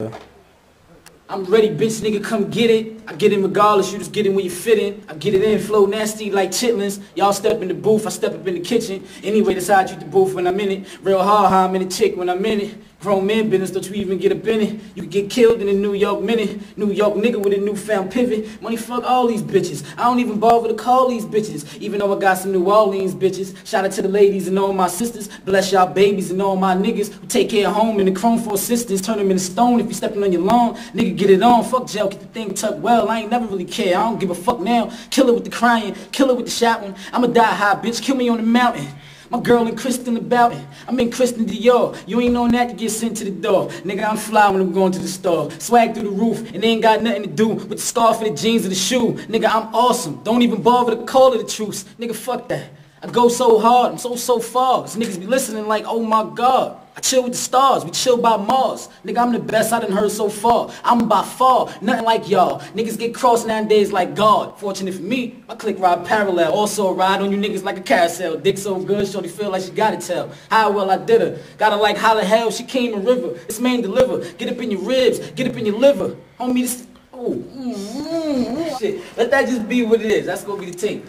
I'm ready, bitch, nigga, come get it. I get in regardless, you just get in where you fit in. I get it in, flow nasty like chitlins. Y'all step in the booth, I step up in the kitchen. Anyway, decide I the booth when I'm in it. Real hard how I'm in the chick when I'm in it. Grown man business, don't you even get a it. You can get killed in a New York minute. New York nigga with a newfound pivot. Money fuck all these bitches. I don't even bother to call these bitches. Even though I got some New Orleans bitches. Shout out to the ladies and all my sisters. Bless y'all babies and all my niggas who take care of home and the chrome for assistance. Turn them into stone if you stepping on your lawn. Nigga get it on. Fuck jail, get the thing tucked well. I ain't never really care. I don't give a fuck now. Kill it with the crying. Kill it with the shouting. I'ma die high, bitch. Kill me on the mountain. My girl and Kristen about it. I'm in Christian Dior. You ain't on that to get sent to the door. Nigga, I'm fly when I'm going to the store. Swag through the roof and they ain't got nothing to do with the scarf and the jeans or the shoe. Nigga, I'm awesome. Don't even bother to call it a truce. Nigga, fuck that. I go so hard. I'm so, so far. These niggas be listening like, oh my God. I chill with the stars. We chill by Mars. Nigga, I'm the best I done heard so far. I'm by far. Nothing like y'all. Niggas get crossed nowadays like God. Fortunate for me, my click ride parallel. Also ride on you niggas like a carousel. Dick so good, shorty feel like she gotta tell. How well I did her. Gotta like holla hell, she came a river. It's main deliver. Get up in your ribs. Get up in your liver. Homie, this... Oh, mm, shit. Let that just be what it is. That's gonna be the team.